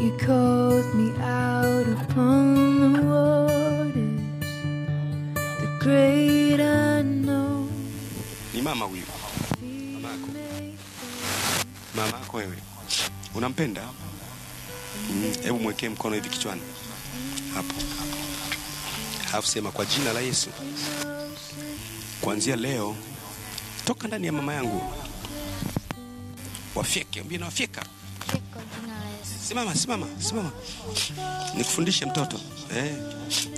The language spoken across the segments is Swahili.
You called me out upon the waters, the great unknown. Ni mama huyu. Mamako. Mamako wewe. Unampenda? Mm, Hebu mwekee mkono hivi kichwani. Hapo. Alafu sema kwa jina la Yesu. Kuanzia leo toka ndani ya mama yangu. Wafyeke, mbina wafyeka? Simama, simama, simama. Nikufundishe mtoto. Eh.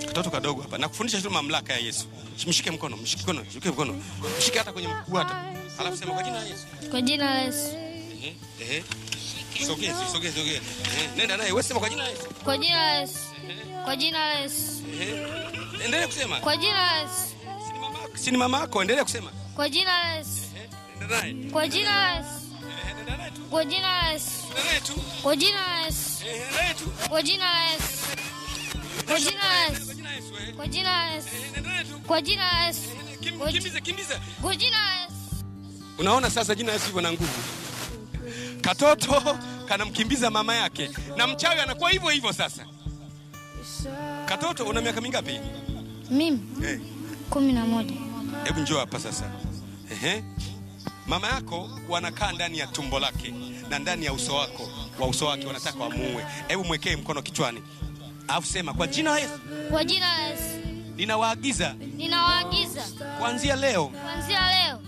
Katoto kadogo hapa. Nakufundisha tu mamlaka ya Yesu. Mshike mkono, mshike mkono, mshike mkono. Mshike hata kwenye mguu hata. Alafu sema kwa jina la Yesu. Kwa jina la Yesu. Eh, eh, Sogea, sogea, sogea. Ehe, nenda naye. Wewe sema kwa jina la Yesu. Kwa jina la Yesu. Kwa jina la Yesu. eh Endelea kusema. Kwa jina la Yesu. Si ni yako ni mamako, endelea kusema. Kwa jina la Yesu. Naye. Kwa jina la Yesu. Tu. Kwa jina la Yesu. Tu. Kwa jina la Yesu. Kwa jina la Yesu. Kwa jina la Yesu. Kwa jina la Yesu. eh. Kwa jina la Yesu. Tu. Kwa jina la Yesu. Kimbiza, kimbiza. Kwa jina la Yesu. Unaona sasa jina Yesu hivyo na nguvu. Katoto kanamkimbiza mama yake na mchawi anakuwa hivyo hivyo sasa. Katoto una miaka mingapi? Mimi Hey. kumi na moja. hebu njoo hapa sasa. Ehe. Mama yako wanakaa ndani ya tumbo lake na ndani ya uso wako wa uso wake wanataka wamuue. Hebu mwekee mkono kichwani. Alafu sema kwa jina la Yesu Kwa jina la Yesu. ninawaagiza Ninawaagiza kuanzia leo kuanzia leo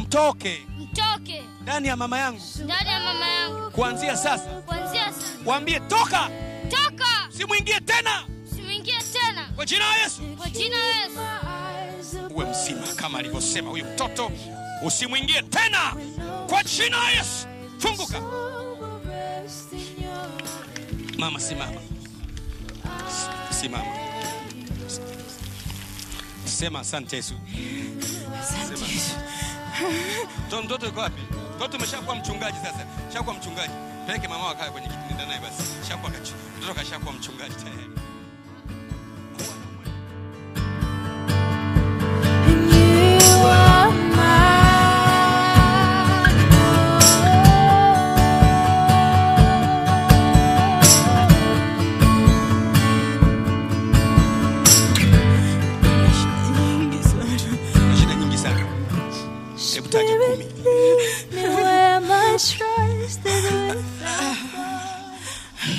mtoke mtoke ndani ya mama yangu. ndani ya mama yangu. Kuanzia sasa Kuanzia sasa. waambie toka, Toka. simwingie tena Simwingie tena. kwa jina la Yesu. Kwa jina la Yesu. uwe mzima kama alivyosema huyu mtoto, usimwingie tena kwa jina la Yesu. Funguka mama, simama, simama, sema asante Yesu. Mtoto yuko wapi? Mtoto umeshakuwa mchungaji sasa, shakuwa mchungaji. Peleke mama wakae kwenye kiti, nenda naye basi. Shakuwa. Mtoto kashakuwa mchungaji tayari.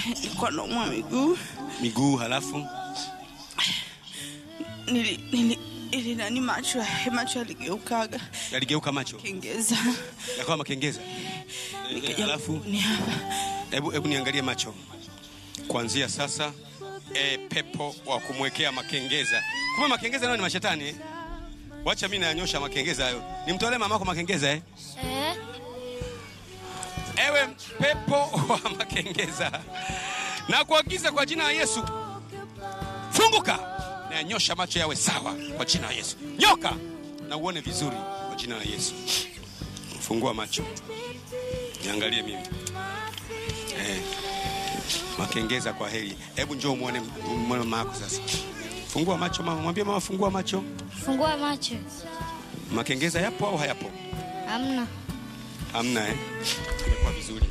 Nilikuwa naumwa miguu Miguu halafu nili, nili, ili nani macho macho yaligeukaga yaligeuka macho kengeza yakawa makengeza. Nikaja Halafu ni hapa hebu hebu niangalie macho kuanzia sasa. E, pepo wa kumwekea makengeza. Kumbe makengeza nayo ni mashetani eh? Wacha mimi nayanyosha makengeza hayo. Nimtolee mamako makengeza eh? Ewe pepo wa makengeza, na kuagiza kwa jina la Yesu, funguka na yanyosha macho yawe sawa kwa jina la Yesu. Nyoka na uone vizuri kwa jina la Yesu. Fungua macho, niangalie mimi eh, makengeza kwa heli Hebu njoo muone muone mama yako sasa. Fungua macho mama, mwambie mama, fungua macho. Fungua macho. Makengeza yapo au hayapo? Hamna. Hamna eh? Imekuwa vizuri.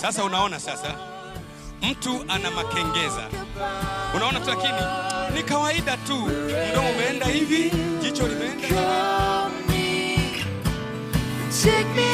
Sasa unaona sasa mtu ana makengeza, unaona tu, lakini ni kawaida tu. Mdomo umeenda hivi, jicho limeenda hivi. Take me